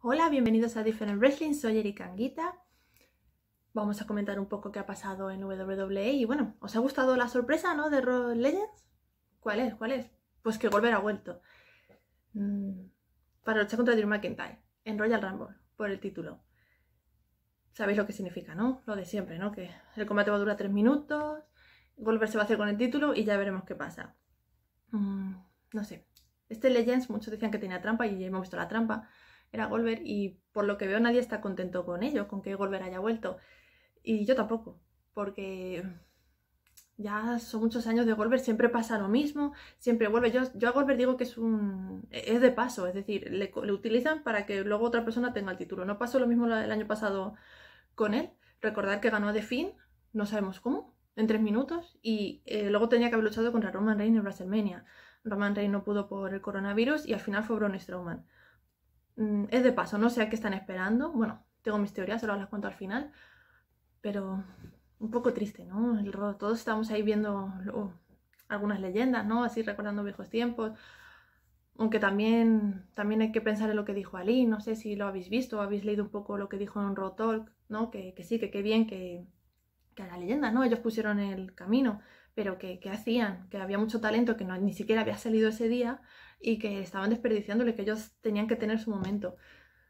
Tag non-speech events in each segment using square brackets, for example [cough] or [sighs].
Hola, bienvenidos a Different Wrestling, soy Erika Anguita. Vamos a comentar un poco qué ha pasado en WWE y bueno, ¿os ha gustado la sorpresa, no? De Raw Legends. ¿Cuál es? ¿Cuál es? Pues que Goldberg ha vuelto. Mm, para luchar contra Drew McIntyre en Royal Rumble por el título. Sabéis lo que significa, ¿no? Lo de siempre, ¿no? Que el combate va a durar tres minutos, Goldberg se va a hacer con el título y ya veremos qué pasa. Mm, no sé. Este Legends, muchos decían que tenía trampa y ya hemos visto la trampa. Era Goldberg y por lo que veo nadie está contento con ello, con que Goldberg haya vuelto. Y yo tampoco, porque ya son muchos años de Goldberg, siempre pasa lo mismo, siempre vuelve. Yo, yo a Goldberg digo que es un es de paso, es decir, le, utilizan para que luego otra persona tenga el título. No pasó lo mismo el año pasado con él. Recordar que ganó de fin, no sabemos cómo, en tres minutos, y eh, luego tenía que haber luchado contra Roman Reigns en WrestleMania. Roman Reigns no pudo por el coronavirus y al final fue Braun Strowman. Mm, es de paso, no sé a qué están esperando. Bueno, tengo mis teorías, solo las cuento al final. Pero un poco triste, ¿no? El, todos estamos ahí viendo algunas leyendas, ¿no? Así recordando viejos tiempos. Aunque también, también hay que pensar en lo que dijo Ali, no sé si lo habéis visto o habéis leído un poco lo que dijo en Raw Talk, ¿no? Que, sí, que qué bien que, que a leyenda, ¿no? Ellos pusieron el camino, pero que, hacían, que había mucho talento que no, ni siquiera había salido ese día y que estaban desperdiciándole, que ellos tenían que tener su momento.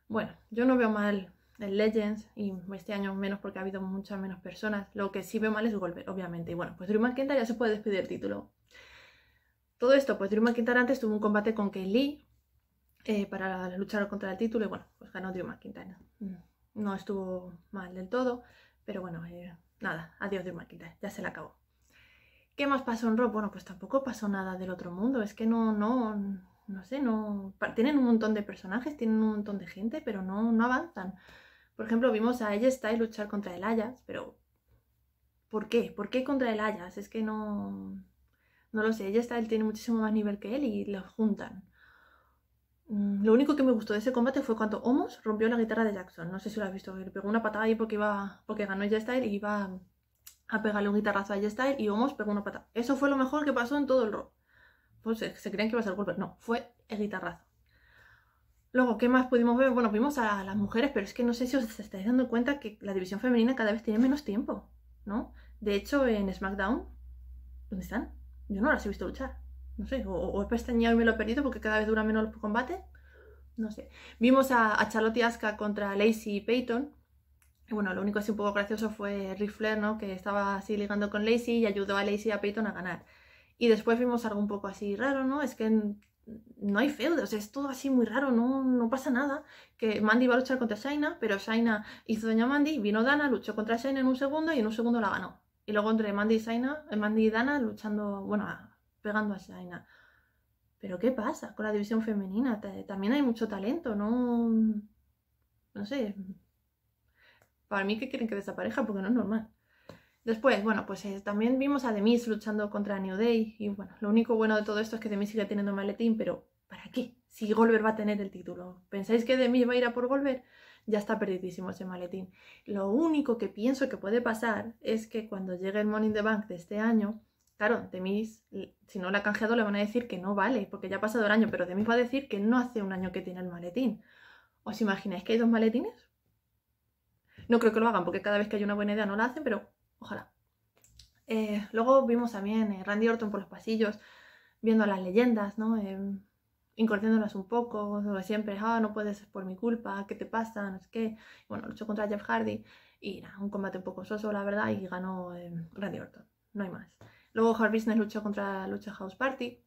Bueno, yo no veo mal el Legends y este año menos porque ha habido muchas menos personas. Lo que sí veo mal es Goldberg, obviamente. Y bueno, pues Drew McIntyre ya se puede despedir el título. Todo esto, pues Drew McIntyre antes tuvo un combate con Kay Lee eh, para luchar contra el título y bueno, pues ganó Drew McIntyre. Mm, no estuvo mal del todo, pero bueno, eh, nada, adiós Drew McIntyre, ya se le acabó. ¿Qué más pasó en Rob? Bueno, pues tampoco pasó nada del otro mundo, es que no, no, no sé, no... Tienen un montón de personajes, tienen un montón de gente, pero no, no avanzan. Por ejemplo, vimos a ella luchar contra el Ayas, pero ¿por qué? ¿Por qué contra el Ayas? Es que no... No lo sé, ella tiene muchísimo más nivel que él y los juntan. Mm, lo único que me gustó de ese combate fue cuando Homos rompió la guitarra de Jackson. No sé si lo has visto. Le pegó una patada ahí porque iba. porque ganó ella y iba a pegarle un guitarrazo a Style y Homos pegó una patada. Eso fue lo mejor que pasó en todo el rock. Pues se, creían que iba a ser golpe. No, fue el guitarrazo. Luego, ¿qué más pudimos ver? Bueno, vimos a las mujeres, pero es que no sé si os estáis dando cuenta que la división femenina cada vez tiene menos tiempo, ¿no? De hecho, en SmackDown, ¿dónde están? Yo no las he visto luchar. No sé, o, he pestañeado y me lo he perdido porque cada vez dura menos los combates. No sé. Vimos a, a Charlotte Asuka contra Lacey. Y bueno, lo único así un poco gracioso fue Ric Flair, ¿no? Que estaba así ligando con Lacey y ayudó a Lacey y a Payton a ganar. Y después vimos algo un poco así raro, ¿no? Es que no hay feudos, es todo así muy raro, no, no pasa nada. Que Mandy va a luchar contra Shaina, pero Shaina hizo doña Mandy, vino Dana, luchó contra Shaina en un segundo y en un segundo la ganó. Y luego entre Mandy y Shaina, eh, Mandy y Dana luchando, bueno, pegando a Shaina. Pero ¿qué pasa con la división femenina? También hay mucho talento, ¿no? No sé. Para mí que quieren que desapareja porque no es normal. Después, bueno, pues eh, también vimos a Demis luchando contra New Day. Y bueno, lo único bueno de todo esto es que Demis sigue teniendo maletín, pero ¿para qué? Si Goldberg va a tener el título. ¿Pensáis que Demis va a ir a por Goldberg? Ya está perdidísimo ese maletín. Lo único que pienso que puede pasar es que cuando llegue el Money in the Bank de este año, claro, Demis, si no lo ha canjeado, le van a decir que no vale, porque ya ha pasado el año, pero Demis va a decir que no hace un año que tiene el maletín. ¿Os imagináis que hay dos maletines? No creo que lo hagan, porque cada vez que hay una buena idea no la hacen, pero Ojalá. Eh, luego vimos también eh, Randy Orton por los pasillos, viendo las leyendas, ¿no? Eh, un poco, sobre siempre, ah, no puedes por mi culpa, ¿qué te pasa? No sé qué. Bueno, luchó contra Jeff Hardy y nada, un combate un poco soso, la verdad, y ganó Randy Orton, no hay más. Luego Hard Business luchó contra Lucha House Party.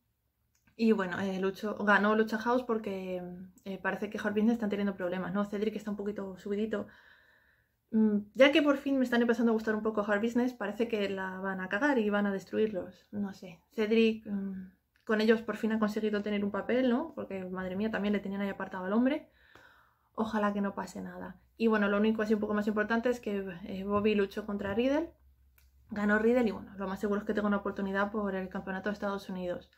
Y bueno, luchó, ganó Lucha House porque parece que Hard Business están teniendo problemas, ¿no? Cedric está un poquito subidito ya que por fin me están empezando a gustar un poco Hard Business, parece que la van a cagar y van a destruirlos. No sé. Cedric, mm, con ellos por fin ha conseguido tener un papel, ¿no? Porque, madre mía, también le tenían ahí apartado al hombre. Ojalá que no pase nada. Y bueno, lo único así un poco más importante es que eh, Bobby luchó contra Riddle. Ganó Riddle y bueno, lo más seguro es que tenga una oportunidad por el campeonato de Estados Unidos.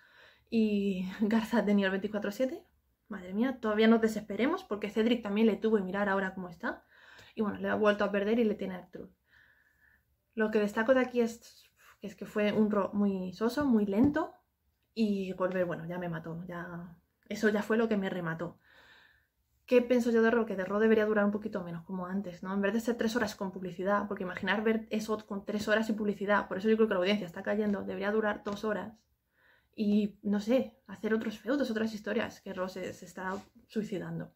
Y [laughs] Garza tenía el 24-7. Madre mía, todavía no desesperemos porque Cedric también le tuvo y mirar ahora cómo está. Y bueno, le ha vuelto a perder y le tiene a Truth. Lo que destaco de aquí es, es que fue un rock muy soso, muy lento. Y volver, bueno, ya me mató. Ya... Eso ya fue lo que me remató. ¿Qué pienso yo de Raw? Que de Raw debería durar un poquito menos, como antes, ¿no? En vez de ser tres horas con publicidad, porque imaginar ver eso con tres horas sin publicidad, por eso yo creo que la audiencia está cayendo, debería durar dos horas. Y, no sé, hacer otros feudos, otras historias, que Raw se, está suicidando.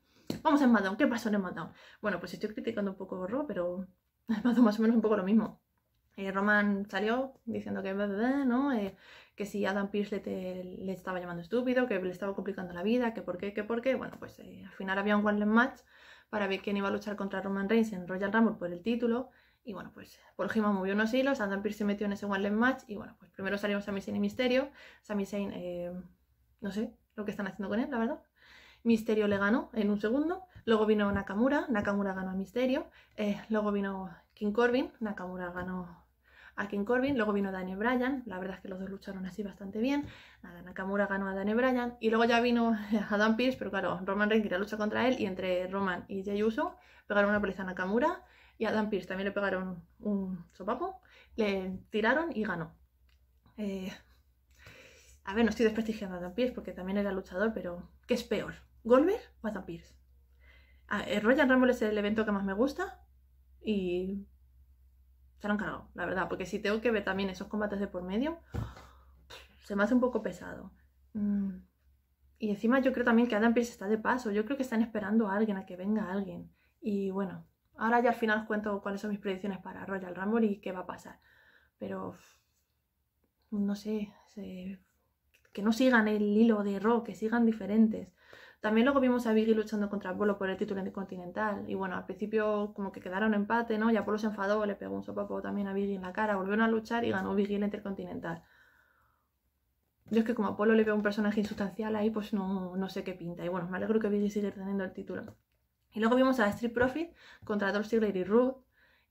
Vamos a SmackDown, ¿qué pasó en SmackDown? Bueno, pues estoy criticando un poco Raw, pero [laughs] SmackDown más o menos un poco lo mismo. Eh, Roman salió diciendo que, ¿no? Eh, que si Adam Pearce le, estaba llamando estúpido, que le estaba complicando la vida, que por qué, que por qué. Bueno, pues eh, al final había un one match para ver quién iba a luchar contra Roman Reigns en Royal Rumble por el título. Y bueno, pues por Gima movió unos hilos, Adam Pearce se metió en ese one match y bueno, pues primero salieron Sami Zayn y Misterio. Sami Zayn, eh, no sé lo que están haciendo con él, la verdad. Misterio le ganó en un segundo. Luego vino Nakamura, Nakamura ganó a Misterio. Eh, luego vino King Corbin, Nakamura ganó a King Corbin, luego vino Daniel Bryan, la verdad es que los dos lucharon así bastante bien, Nakamura ganó a Daniel Bryan, y luego ya vino [laughs] Adam Pearce, pero claro, Roman Reigns quería luchar contra él, y entre Roman y Jey Uso pegaron una paliza a Nakamura, y a Adam Pearce también le pegaron un sopapo, le tiraron y ganó. Eh, a ver, no estoy desprestigiando a Adam Pearce porque también era luchador, pero ¿qué es peor? ¿Goldberg o Adam Pearce? Ah, el Royal Rumble es el evento que más me gusta y se lo han cargado, la verdad, porque si tengo que ver también esos combates de por medio, se me hace un poco pesado. Mm, y encima yo creo también que Adam Pearce está de paso, yo creo que están esperando a alguien, a que venga alguien. Y bueno, ahora ya al final os cuento cuáles son mis predicciones para Royal Rumble y qué va a pasar. Pero no sé, que no sigan el hilo de rock, que sigan diferentes. También luego vimos a Biggie luchando contra Apolo por el título intercontinental. Y bueno, al principio como que quedaron empate, ¿no? Y Apolo se enfadó, le pegó un sopapo también a Biggie en la cara. Volvieron a luchar y ganó Biggie el intercontinental. Yo es que como Apolo le veo un personaje insustancial ahí, pues no, no sé qué pinta. Y bueno, me alegro que Biggie siga teniendo el título. Y luego vimos a Street Profit contra Dolph Ziggler y Ruth.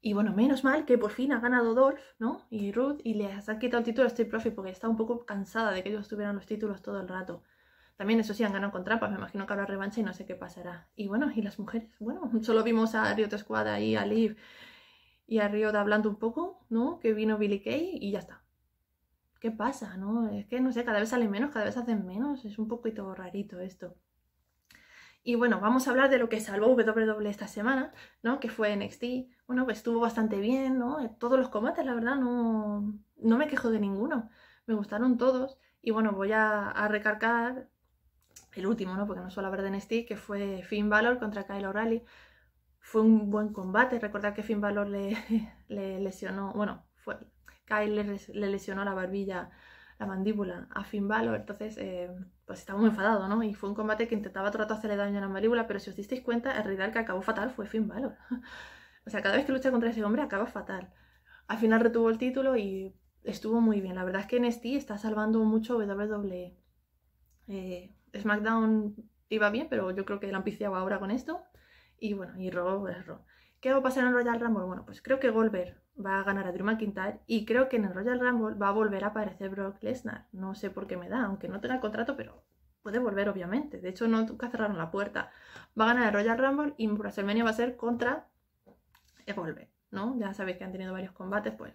Y bueno, menos mal que por fin ha ganado Dolph, ¿no? Y Ruth, y le ha quitado el título a Street Profit porque está un poco cansada de que ellos tuvieran los títulos todo el rato. También, eso sí, han ganado con trampas, me imagino que habrá revancha y no sé qué pasará. Y bueno, ¿y las mujeres? Bueno, [laughs] solo vimos a Riot Squad ahí, a Liv y a Riot hablando un poco, ¿no? Que vino Billy Kay y ya está. ¿Qué pasa, no? Es que, no sé, cada vez salen menos, cada vez hacen menos. Es un poquito rarito esto. Y bueno, vamos a hablar de lo que salvó WWE esta semana, ¿no? Que fue NXT. Bueno, pues estuvo bastante bien, ¿no? Todos los combates, la verdad, no, no me quejo de ninguno. Me gustaron todos. Y bueno, voy a, recargar el último, ¿no? Porque no suelo hablar de NXT, que fue Finn Balor contra Kyle O'Reilly. Fue un buen combate. Recordad que Finn Balor le, [laughs] le lesionó, bueno, fue, Kyle le, lesionó la barbilla, la mandíbula a Finn Balor. Entonces, eh, pues estaba muy enfadado, ¿no? Y fue un combate que intentaba todo el rato hacerle daño a la mandíbula, pero si os disteis cuenta, el rival que acabó fatal fue Finn Balor. [laughs] o sea, cada vez que lucha contra ese hombre acaba fatal. Al final retuvo el título y estuvo muy bien. La verdad es que NXT está salvando mucho WWE. Eh, SmackDown iba bien, pero yo creo que la han piciado ahora con esto. Y bueno, y Raw es Raw. ¿Qué va a pasar en Royal Rumble? Bueno, pues creo que Goldberg va a ganar a Drew McIntyre y creo que en el Royal Rumble va a volver a aparecer Brock Lesnar. No sé por qué me da, aunque no tenga contrato, pero puede volver obviamente. De hecho, no nunca cerraron la puerta. Va a ganar el Royal Rumble y WrestleMania va a ser contra Goldberg, ¿no? Ya sabéis que han tenido varios combates, pues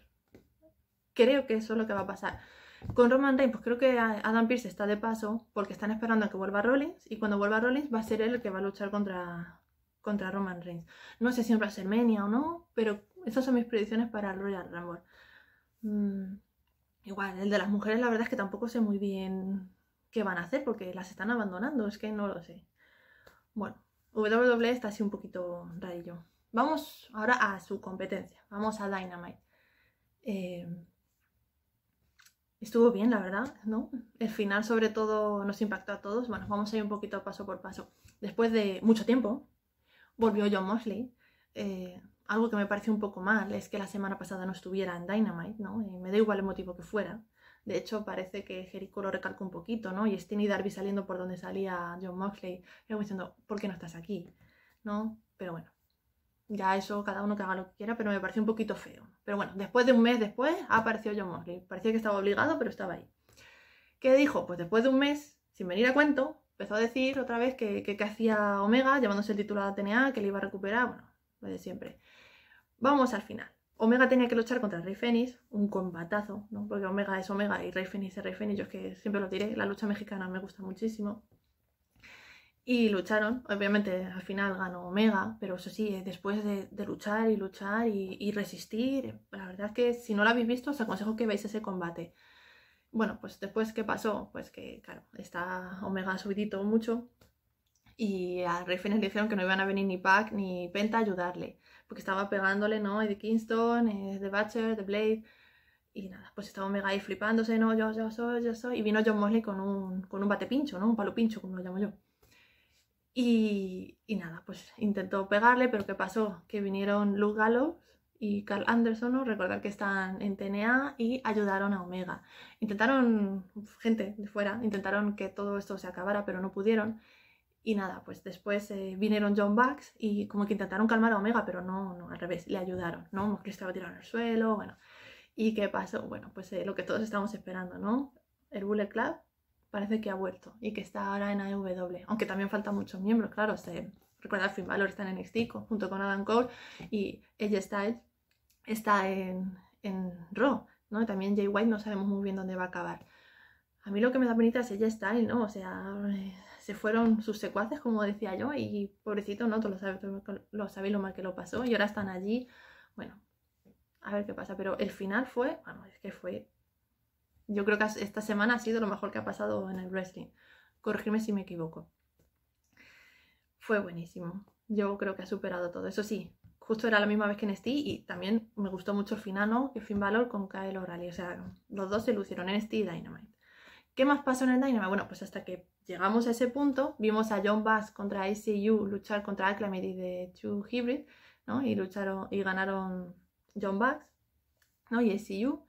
creo que eso es lo que va a pasar. Con Roman Reigns, pues creo que Adam Pearce está de paso porque están esperando a que vuelva Rollins y cuando vuelva Rollins va a ser él el que va a luchar contra, contra Roman Reigns. No sé si en WrestleMania o no, pero esas son mis predicciones para Royal Rumble. Mm, igual, el de las mujeres la verdad es que tampoco sé muy bien qué van a hacer porque las están abandonando, es que no lo sé. Bueno, WWE está así un poquito rarillo. Vamos ahora a su competencia, vamos a Dynamite. Eh, estuvo bien, la verdad, ¿no? El final sobre todo nos impactó a todos. Bueno, vamos a ir un poquito paso por paso. Después de mucho tiempo, volvió John Mosley. Eh, algo que me parece un poco mal es que la semana pasada no estuviera en Dynamite, ¿no? Y me da igual el motivo que fuera. De hecho, parece que Jericho lo recalca un poquito, ¿no? Y Steen y Darby saliendo por donde salía John Mosley, y diciendo, ¿por qué no estás aquí? ¿No? Pero bueno, ya eso, cada uno que haga lo que quiera, pero me pareció un poquito feo. Pero bueno, después de un mes después apareció John Mosley. Parecía que estaba obligado, pero estaba ahí. ¿Qué dijo? Pues después de un mes, sin venir a cuento, empezó a decir otra vez que, que, hacía Omega, llevándose el título a TNA, que le iba a recuperar, bueno, lo de siempre. Vamos al final. Omega tenía que luchar contra Rey Fénix, un combatazo, ¿no? Porque Omega es Omega y Rey Fénix es Rey Fénix. Yo es que siempre lo diré, la lucha mexicana me gusta muchísimo. Y lucharon, obviamente al final ganó Omega, pero eso sí, eh, después de, luchar y luchar y, resistir, la verdad es que si no lo habéis visto os aconsejo que veáis ese combate. Bueno, pues después, ¿qué pasó? Pues que, claro, está Omega subidito mucho y a Rey le dijeron que no iban a venir ni Pac ni Penta a ayudarle, porque estaba pegándole, ¿no? Eddie Kingston, eh, The Butcher, The Blade, y nada, pues estaba Omega ahí flipándose, no, yo, yo soy, yo soy, y vino John Mosley con un, con un bate pincho, ¿no? Un palo pincho, como lo llamo yo. Y, y, nada, pues intentó pegarle, pero ¿qué pasó? Que vinieron Luke Gallows y Carl Anderson, ¿no? recordar que están en TNA y ayudaron a Omega. Intentaron, gente de fuera, intentaron que todo esto se acabara, pero no pudieron. Y nada, pues después eh, vinieron John Bucks y como que intentaron calmar a Omega, pero no, no, al revés, le ayudaron, ¿no? Moxley estaba tirado en el suelo, bueno. ¿Y qué pasó? Bueno, pues eh, lo que todos estamos esperando, ¿no? El Bullet Club parece que ha vuelto y que está ahora en AEW, aunque también faltan muchos miembros, claro, se, recuerda Finn Balor está en NXT junto con Adam Cole y ella Styles está en, en Raw, ¿no? también Jay White no sabemos muy bien dónde va a acabar. A mí lo que me da penita es ella Styles, ¿no? O sea, se fueron sus secuaces, como decía yo, y pobrecito, ¿no? Todos lo sabéis, lo, sabéis lo mal que lo pasó, y ahora están allí. Bueno, a ver qué pasa, pero el final fue, bueno, es que fue, yo creo que esta semana ha sido lo mejor que ha pasado en el wrestling. Corregirme si me equivoco. Fue buenísimo. Yo creo que ha superado todo. Eso sí, justo era la misma vez que en Steve y también me gustó mucho el final, ¿no? Que Finn Balor con Kyle O'Reilly. O sea, los dos se lucieron en Steve y Dynamite. ¿Qué más pasó en el Dynamite? Bueno, pues hasta que llegamos a ese punto, vimos a John Bass contra ICU luchar contra Acclamity de Two Hybrid, ¿no? Y lucharon y ganaron John Bass, ¿no? Y ICU,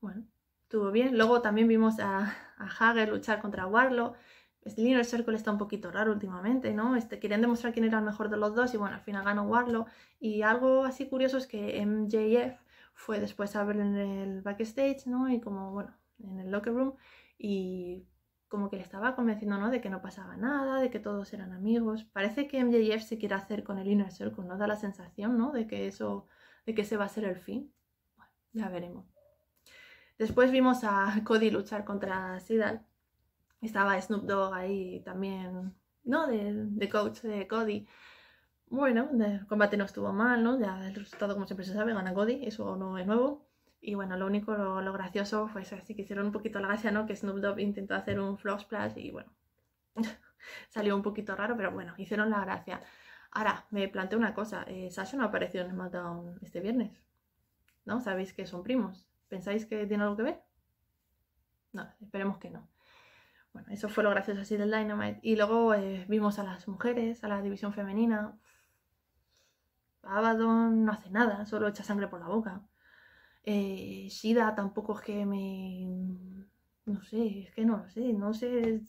bueno, estuvo bien. Luego también vimos a, a Hager luchar contra Warlock. Este Inner Circle está un poquito raro últimamente, ¿no? Este, querían demostrar quién era el mejor de los dos y bueno, al final ganó Warlock. Y algo así curioso es que MJF fue después a ver en el backstage, ¿no? Y como, bueno, en el locker room y como que le estaba convenciendo, ¿no? De que no pasaba nada, de que todos eran amigos. Parece que MJF se quiere hacer con el Inner Circle, ¿no? Da la sensación, ¿no? De que eso, de que ese va a ser el fin. Bueno, ya veremos. Después vimos a [laughs] Cody luchar contra Sidal. Estaba Snoop Dogg ahí también, ¿no? De, coach de Cody. Bueno, el combate no estuvo mal, ¿no? Ya el resultado, como siempre se sabe, gana Cody, eso no es nuevo. Y bueno, lo único, lo, gracioso fue eso, así que hicieron un poquito la gracia, ¿no? Que Snoop Dogg intentó hacer un frog splash y bueno, [laughs] salió un poquito raro, pero bueno, hicieron la gracia. Ahora, me planteo una cosa, eh, Sasha no apareció en SmackDown este viernes, ¿no? Sabéis que son primos. ¿Pensáis que tiene algo que ver? No, esperemos que no. Bueno, eso fue lo gracioso así del Dynamite. Y luego eh, vimos a las mujeres, a la división femenina. Abaddon no hace nada, solo echa sangre por la boca. Eh, Shida tampoco es que me... No sé, es que no lo sé, no sé,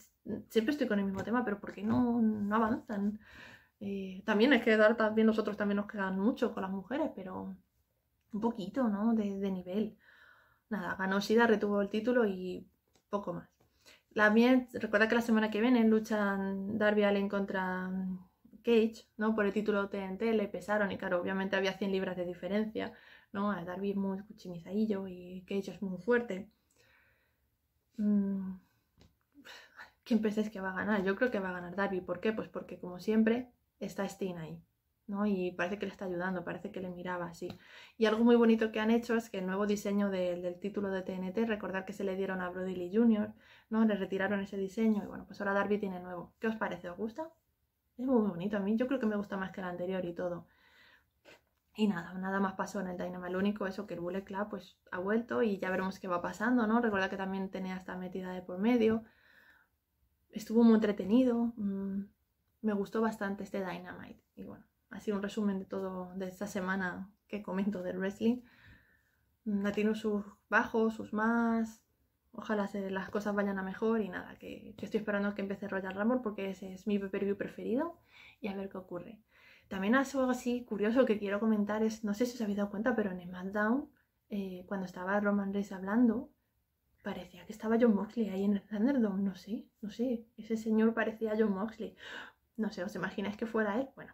siempre estoy con el mismo tema, pero ¿por qué no, no avanzan? Eh, también es que dar también nosotros también nos quedan mucho con las mujeres, pero un poquito, ¿no? De, nivel. Nada, ganó Shida, retuvo el título y poco más. La mía, recuerda que la semana que viene luchan Darby Allen contra Cage, ¿no? Por el título TNT, le pesaron y claro, obviamente había 100 libras de diferencia. ¿no? A Darby es muy cuchimizadillo y Cage es muy fuerte. Mm, [sighs] ¿Quién pensáis que va a ganar? Yo creo que va a ganar Darby. ¿Por qué? Pues porque como siempre está Steen ahí. ¿no? Y parece que le está ayudando, parece que le miraba así. Y algo muy bonito que han hecho es que el nuevo diseño del título de TNT, recordar que se le dieron a Brody Lee Jr., ¿no? Le retiraron ese diseño y bueno, pues ahora Darby tiene nuevo. ¿Qué os parece? ¿Os gusta? Es muy bonito a mí, yo creo que me gusta más que el anterior y todo. Y nada, nada más pasó en el Dynamite. Lo único eso que el Bullet Club pues ha vuelto y ya veremos qué va pasando, ¿no? Recuerda que también tenía esta metida de por medio. Estuvo muy entretenido. Mm, me gustó bastante este Dynamite. Y bueno, sido un resumen de todo de esta semana que comento del wrestling. Mm, ha tenido sus bajos, sus más. Ojalá las cosas vayan a mejor y nada, que, estoy esperando que empiece Royal Rumble porque ese es mi pay preferido y a ver qué ocurre. También algo así curioso que quiero comentar es, no sé si os habéis dado cuenta, pero en SmackDown, eh, cuando estaba Roman Reigns hablando, parecía que estaba John Moxley ahí en el Thunderdome, no sé, no sé, ese señor parecía John Moxley. No sé, ¿os imagináis que fuera él? Bueno,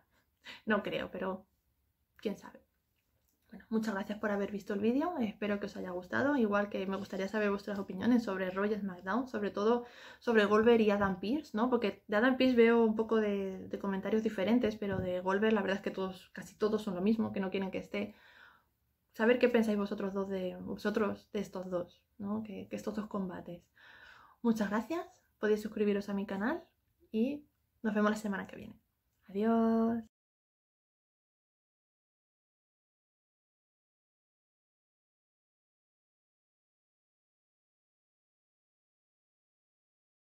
no creo, pero quién sabe. Bueno, muchas gracias por haber visto el vídeo, espero que os haya gustado, igual que me gustaría saber vuestras opiniones sobre Roy SmackDown, sobre todo sobre Goldberg y Adam Pearce, ¿no? Porque de Adam Pearce veo un poco de, comentarios diferentes, pero de Goldberg la verdad es que todos, casi todos son lo mismo, que no quieren que esté. Saber qué pensáis vosotros dos de vosotros de estos dos, ¿no? Que, que estos dos combates. Muchas gracias, podéis suscribiros a mi canal y nos vemos la semana que viene. Adiós.